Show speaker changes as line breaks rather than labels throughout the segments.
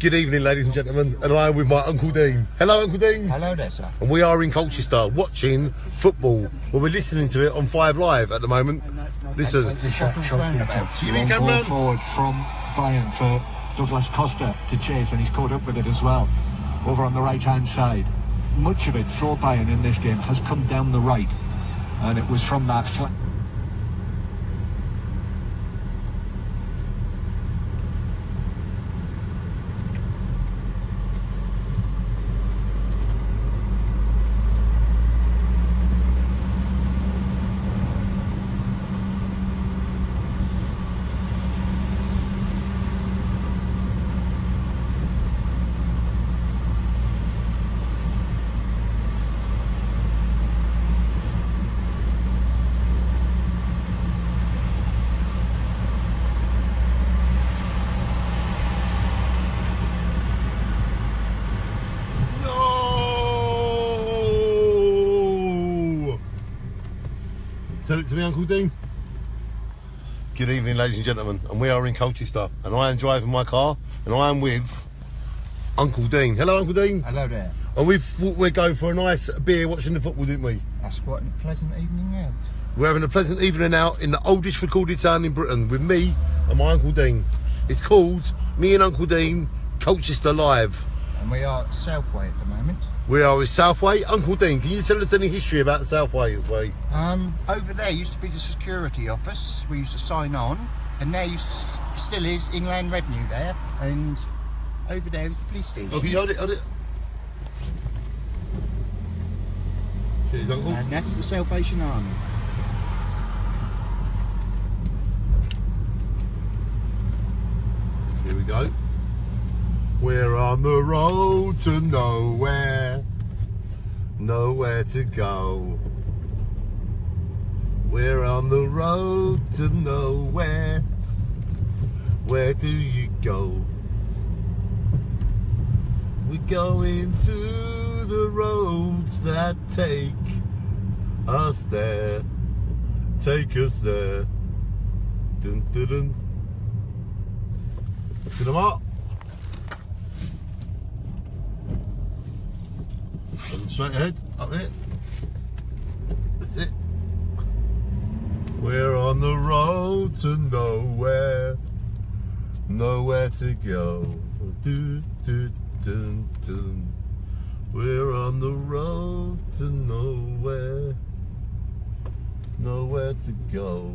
Good evening, ladies and gentlemen, and I am with my Uncle Dean. Hello, Uncle Dean.
Hello there, sir.
And we are in Colchester watching football. Well, we're listening to it on Five Live at the moment. Listen.
Roundabout.
You
Long
come round.
forward from Bayern for Douglas Costa to chase, and he's caught up with it as well. Over on the right hand side. Much of it for Bayern in this game has come down the right, and it was from that flank.
No! Send it to me, Uncle Dean. Good evening, ladies and gentlemen, and we are in Colchester, and I am driving my car, and I am with Uncle Dean. Hello, Uncle Dean.
Hello there.
And we thought we'd go for a nice beer watching the football, didn't we?
That's quite a pleasant evening out.
We're having a pleasant evening out in the oldest recorded town in Britain with me and my Uncle Dean. It's called Me and Uncle Dean Colchester Live.
And we are Southway at the moment.
We are in Southway. Uncle Dean, can you tell us any history about Southway? Way?
Um, over there used to be the security office. We used to sign on, and there used to, still is inland revenue there. And over there is the police station.
You hold it? Hold it. Cheers, Uncle.
And that's the Salvation Army.
Here we go. We're on the road to nowhere, nowhere to go. We're on the road to nowhere. Where do you go? We're going to the roads that take us there. Take us there. Dun dun dun. Sit them up. And straight ahead, up it. That's it. We're on the road to nowhere, nowhere to go. Do, do, dun, dun. We're on the road to nowhere, nowhere to go.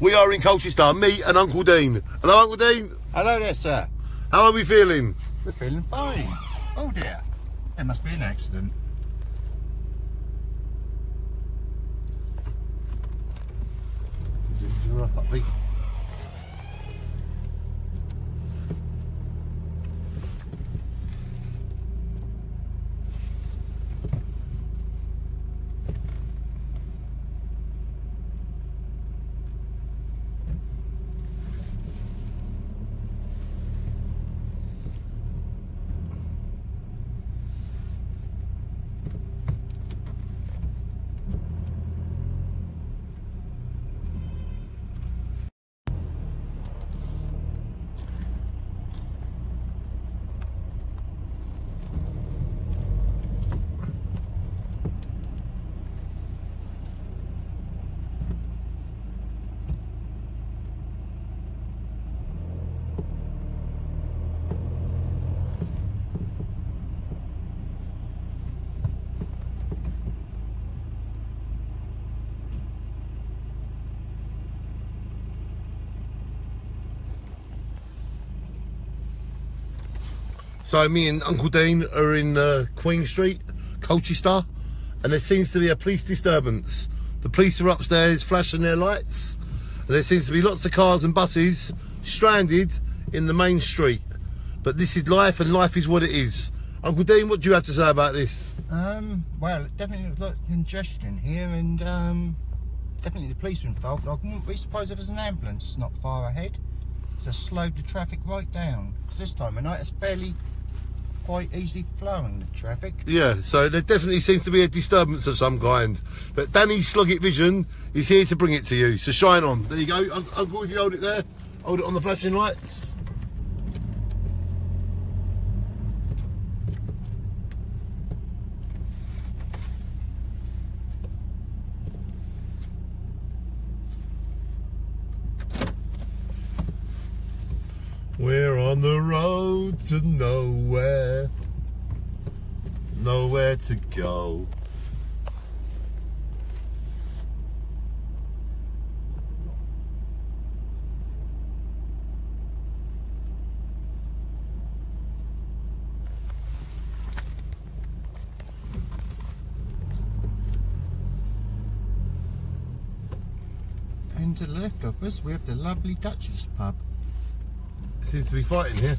We are in Colchester, me and Uncle Dean. Hello, Uncle Dean.
Hello there, sir.
How are we feeling?
We're feeling fine. Oh dear. There must be an accident.
So me and Uncle Dean are in uh, Queen Street, Colchester, and there seems to be a police disturbance. The police are upstairs flashing their lights, and there seems to be lots of cars and buses stranded in the main street. But this is life, and life is what it is. Uncle Dean, what do you have to say about this?
Um, well, it definitely looks like congestion here, and um, definitely the police are involved. I wouldn't be surprised if there's an ambulance not far ahead. So slowed the traffic right down. 'Cause this time of night it's fairly quite easily flowing, the traffic.
Yeah, so there definitely seems to be a disturbance of some kind. But Danny Sloggett Vision is here to bring it to you. So shine on. There you go. Un- Uncle, if you hold it there, hold it on the flashing lights. We're on the road to nowhere. Nowhere to go.
And to the left of us, we have the lovely Duchess pub.
Seems to be fighting here.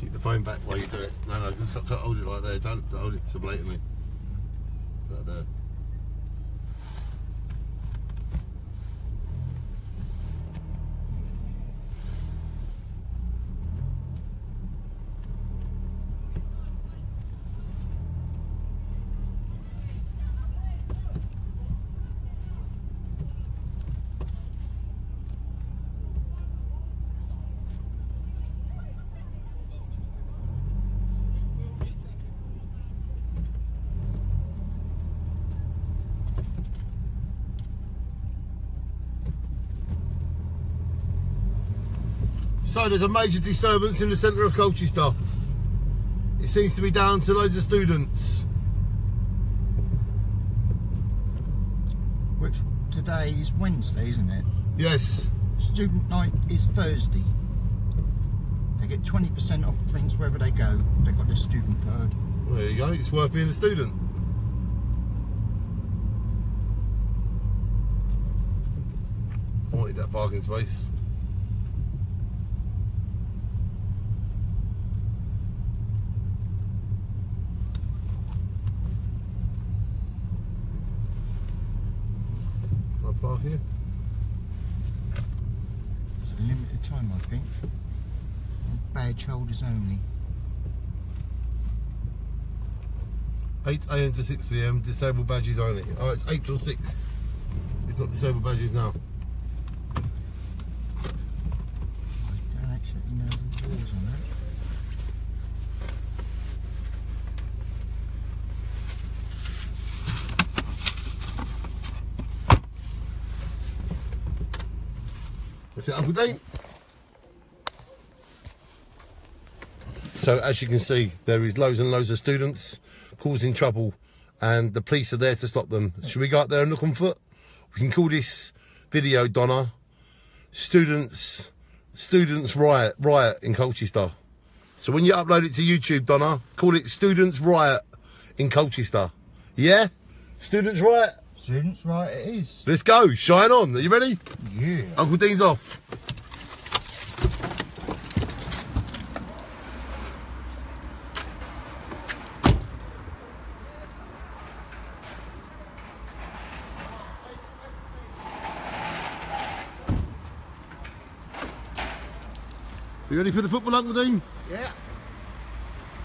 Keep the phone back while you do it. No, no, just hold it like there. Don't, hold it so blatantly. Like there. Uh, So there's a major disturbance in the centre of Colchester. It seems to be down to loads of students.
Which today is Wednesday, isn't it?
Yes.
Student night is Thursday. They get 20% off things wherever they go. They've got their student card.
There you go. It's worth being a student. I wanted that parking space. Park here?
It's a limited time, I think. Badge holders only.
8 a.m. to 6 p.m. Disabled badges only. Oh, it's 8 till 6. It's not disabled badges now.
I don't actually know the rules on that.
Dean. So, as you can see, there is loads and loads of students causing trouble, and the police are there to stop them. Should we go up there and look on foot? We can call this video, Donna, "Students, Students Riot, Riot in Colchester." So when you upload it to YouTube, Donna, call it "Students Riot in Colchester." Yeah, Students Riot.
Students, right, it is.
Let's go. Shine on. Are you ready?
Yeah.
Uncle Dean's off. You ready for the football, Uncle Dean?
Yeah.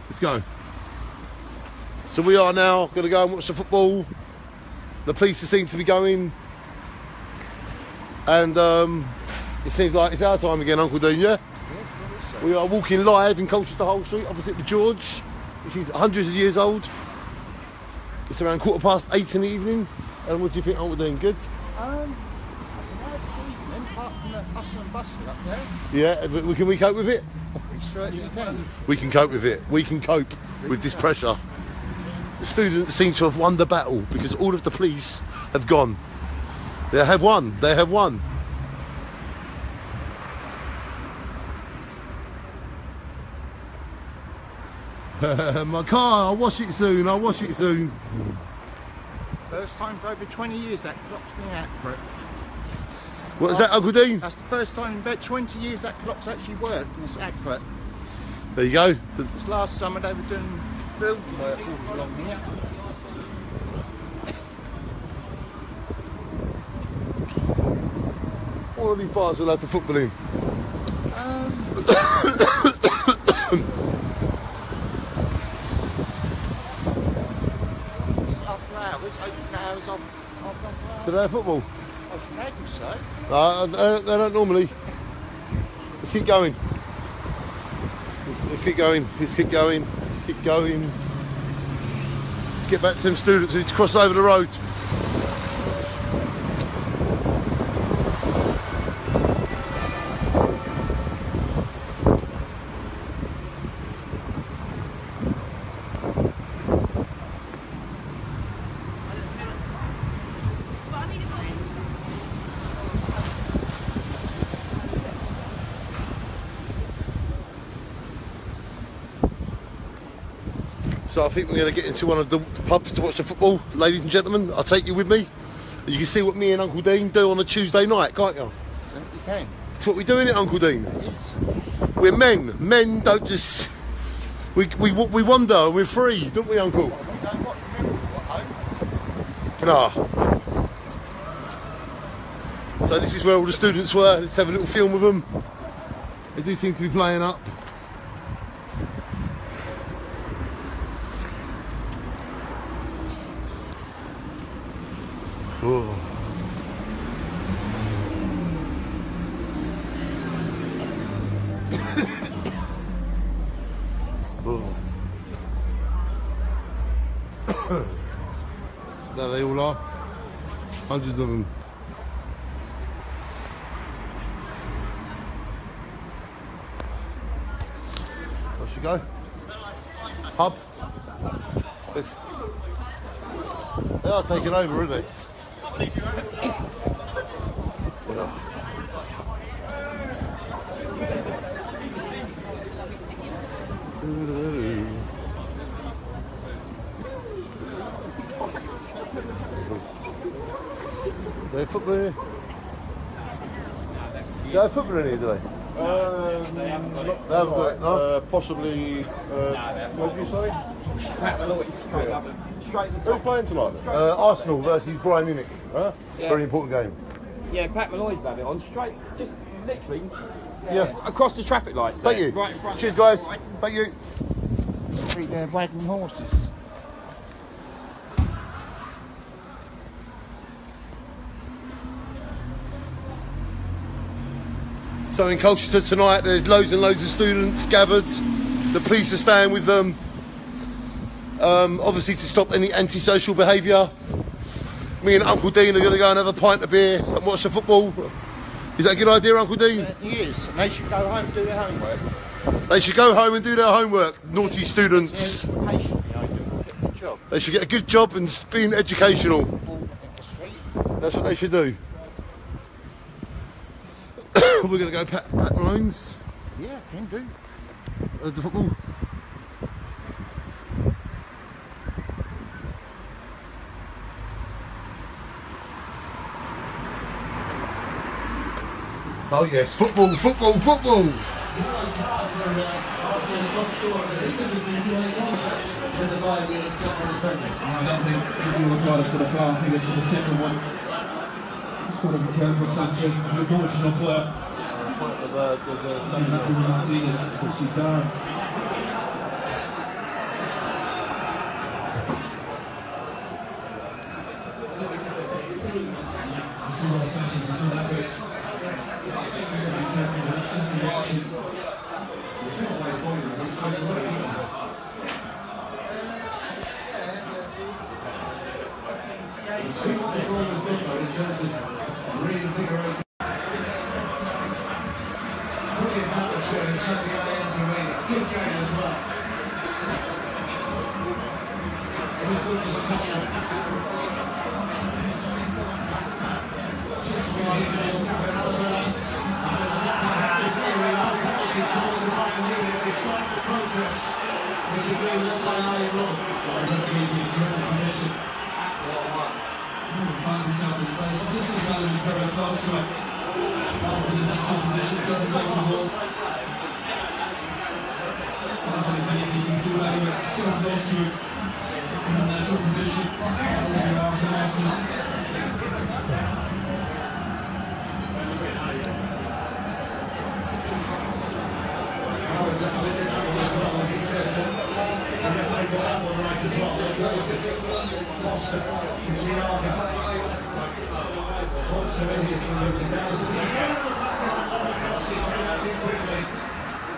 Let's go. So we are now going to go and watch the football. The police seem to be going, and um, it seems like it's our time again, Uncle Dean. Yeah. We are walking live in Colchester Hall Street, opposite the George, which is hundreds of years old. It's around quarter past eight in the evening. And what do you think, Uncle Dean? Good.
Um, then apart from the hustle and up there,
Yeah. Can we cope with it?
we certainly can.
We can cope with it. We can cope with this pressure. The students seem to have won the battle because all of the police have gone. They have won. They have won. My car, I'll wash it soon. I'll wash it soon.
First time for over 20 years that clock's been accurate.
What is that, Uncle Dean?
That's the first time in about 20 years that clock's actually worked and it's accurate.
There you go.
This last summer they were doing this, but What will be
fast without the foot balloon? Um, it's up now. Do they have football?
I should imagine so.
Uh, uh, no, they don't normally. Let's keep going. Let's keep going. Let's keep going. Going. Let's get back to them students who need to cross over the road. So I think we're going to get into one of the pubs to watch the football, ladies and gentlemen. I'll take you with me. You can see what me and Uncle Dean do on a Tuesday night, can't you?
Certainly can.
It's what we're doing it, Uncle Dean. We're men. Men don't just. We, we, we wander and we're free, don't we, Uncle?
We don't watch Liverpool at home.
Nah. So this is where all the students were. Let's have a little film with them. They do seem to be playing up. There they all are. Hundreds of them. Where should go? Pub? This. They are taking over, aren't they? Yeah. They football in here? Do they have football in here, do they?
Um,
They haven't got it, no?
Uh, possibly. Uh, what did you say? Who's playing tonight? Then?
Uh, Arsenal versus Bayern Munich.
Huh?
Very important game.
Yeah, Pat Malloy's have it on straight, just literally
Yeah.
across the traffic lights.
Thank
there,
you.
Right in front.
Cheers, guys. Thank you.
Three uh, wagon horses.
So in Colchester tonight, there's loads and loads of students gathered. The police are staying with them, um, obviously to stop any antisocial behaviour. Me and Uncle Dean are going to go and have a pint of beer and watch the football. Is that a good idea, Uncle Dean?
Is. And they should go home and do their homework.
They should go home and do their homework, naughty students.
Patiently, I think, will get the job.
They should get a good job and be educational. That's what they should do. We're going to go Pat, Pat Malone's,
Yeah, can do.
uh, the football. Oh yes, football, football, football.
I don't think he will regard us to the far. I think it's for the second one. Just got to be careful, Sanchez. Good emotional player. He's happy with Martinez, which he's down. You see what Sanchez is doing that bit. He's good. Despite the protest, which are being led by Ali Robb. I think he's in position. finds himself in space. Just he's very close to it. The natural position, doesn't go to and if you can do that with someone else who in a natural position,
that would be awesome, awesome. Lost it. See, Arga. Wants to make from over 1,000.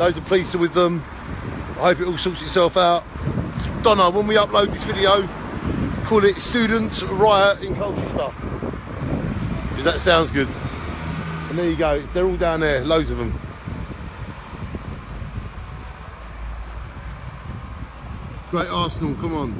Loads of police are with them. I hope it all sorts itself out. Donna, when we upload this video, call it Students Riot in Colchester. Because that sounds good. And there you go, they're all down there, loads of them. Great Arsenal, come on.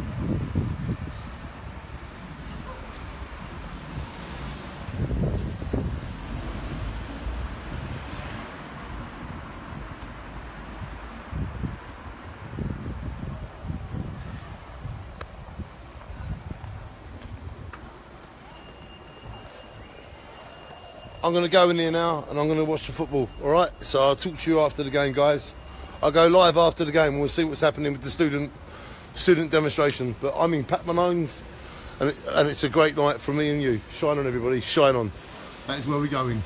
I'm going to go in here now and I'm going to watch the football, all right? So I'll talk to you after the game, guys. I'll go live after the game we'll see what's happening with the student student demonstration. But I'm in Pat Malone's and, it, and it's a great night for me and you. Shine on, everybody. Shine on. That is where we're going.